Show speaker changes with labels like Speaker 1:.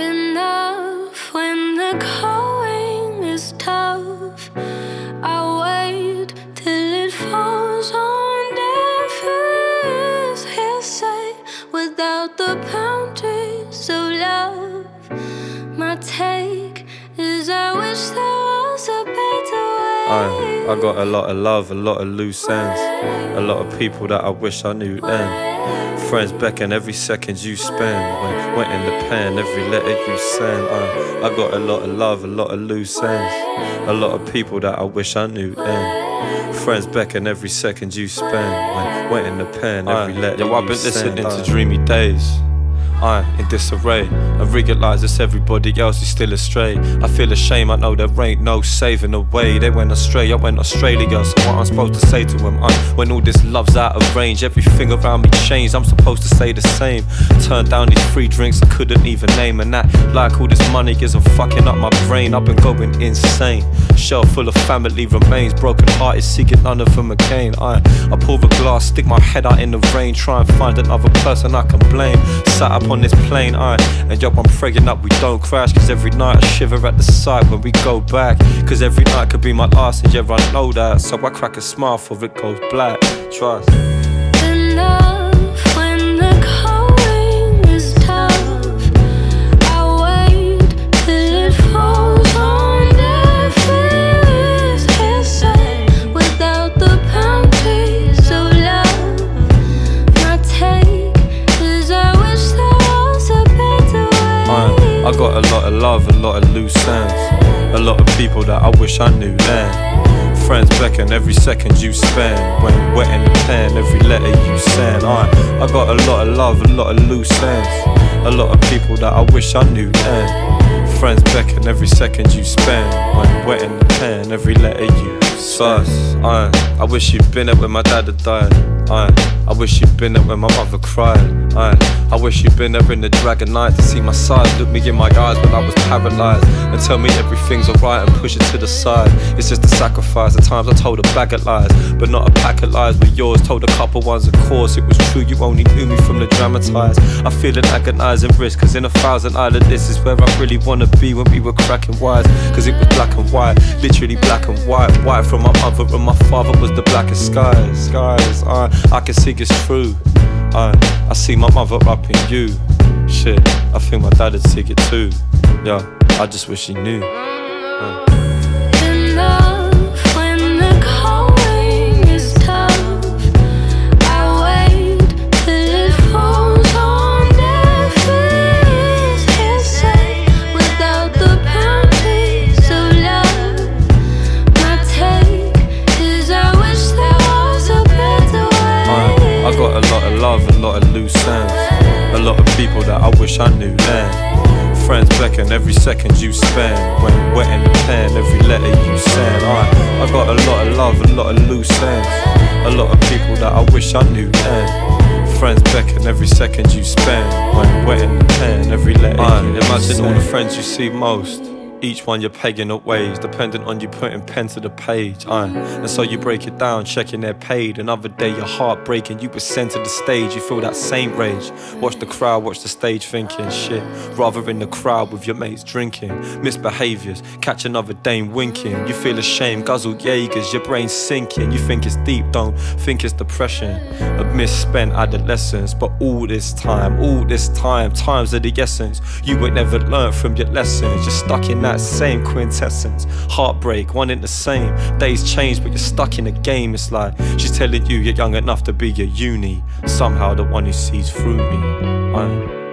Speaker 1: enough I, I
Speaker 2: got a lot of love, a lot of loose ends, a lot of people that I wish I knew then. Friends beckon every second you spend. When went in the pen, every letter you send. I, I got a lot of love, a lot of loose ends, a lot of people that I wish I knew then. Friends beckon every second you spend. When went in the pen, every letter
Speaker 3: Yo, I've been listening
Speaker 2: I,
Speaker 3: to dreamy days. I in disarray. I realize it's everybody else is still astray. I feel ashamed, I know there ain't no saving the way. They went astray, I went Australia. So what I'm supposed to say to them? I, uh? when all this love's out of range, everything around me changed. I'm supposed to say the same. Turn down these free drinks I couldn't even name, and that like all this money isn't fucking up my brain. I've been going insane. Shelf full of family remains, broken hearted, seeking none of them again. I, I pour a glass, stick my head out in the rain, try and find another person I can blame. Sat up on this plane, I, and yo, I'm praying up we don't crash. Cause every night I shiver at the sight when we go back. Cause every night could be my last, and yeah, I know that. So I crack a smile for it goes black. Trust.
Speaker 1: I,
Speaker 2: got a lot of love, a lot of loose ends, a lot of people that I wish I knew then. Friends beckon every second you spend when wet in the pen, every letter you send. I, I got a lot of love, a lot of loose ends, a lot of people that I wish I knew then. Friends beckon every second you spend when wet in the pen, every letter you send. I, I wish you'd been there when my dad had died. I, I wish you'd been there when my mother cried. I, I wish you'd been there in the dragon night to see my side, look me in my eyes when I was paralyzed, and tell me everything's alright and push it to the side. It's just a sacrifice. At times I told a bag of lies, but not a pack of lies. But yours told a couple ones, of course it was true. You only knew me from the dramatized. I feel an agonizing risk, cause in a thousand island this is where I really wanna be when we were cracking wise. Cause it was black and white, literally black and white. White from my mother and my father was the blackest skies. Skies, I, I can see it's true. I, I see my mother up in you. Shit, I think my dad'd see it too. Yeah, I just wish he knew.
Speaker 1: Enough
Speaker 2: people that I wish I knew then. Friends beckon every second you spend when wet in the pen, every letter you send. I, I got a lot of love, a lot of loose ends, a lot of people that I wish I knew then. Friends beckon every second you spend when wet in the pen, every letter
Speaker 3: I
Speaker 2: you
Speaker 3: imagine all the friends you see most. Each one you're pegging up ways, dependent on you putting pen to the page. Aye. And so you break it down, checking they're paid. Another day, your heart breaking, you were sent to the stage, you feel that same rage. Watch the crowd, watch the stage thinking shit. Rather in the crowd with your mates drinking. Misbehaviors, catch another dame winking. You feel ashamed, guzzle Jaegers, your brain's sinking. You think it's deep, don't think it's depression. A misspent adolescence, but all this time, all this time, times of the essence. You ain't never learned from your lessons. You're stuck in that same quintessence. Heartbreak, one in the same. Days change, but you're stuck in a game. It's like she's telling you you're young enough to be your uni. Somehow the one who sees through me. I